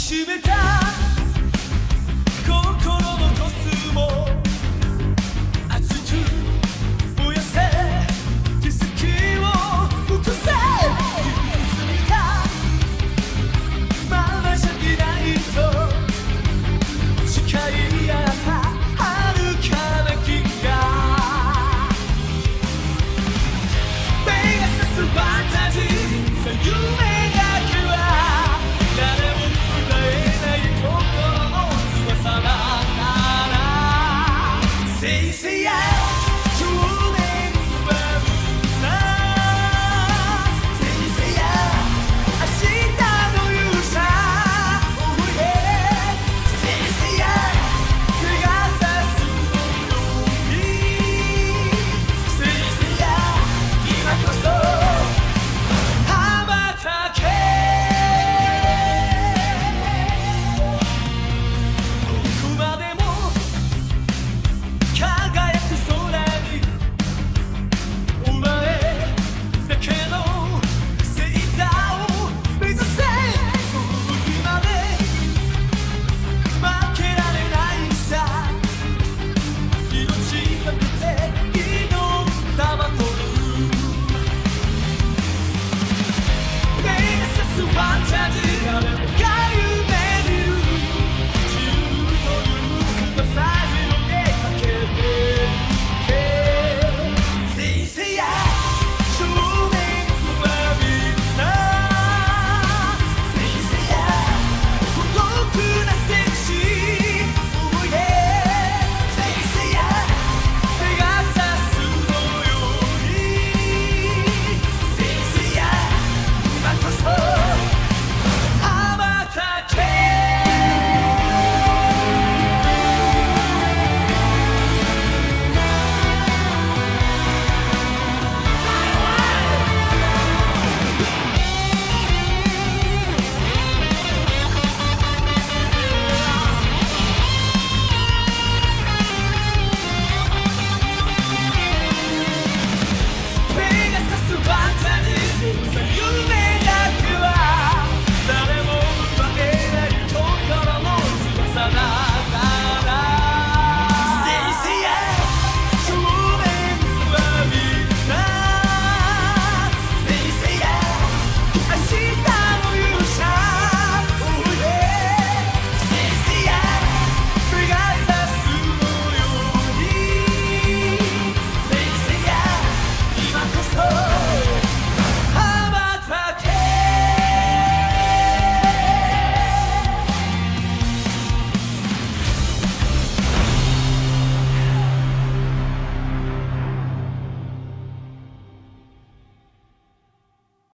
締めた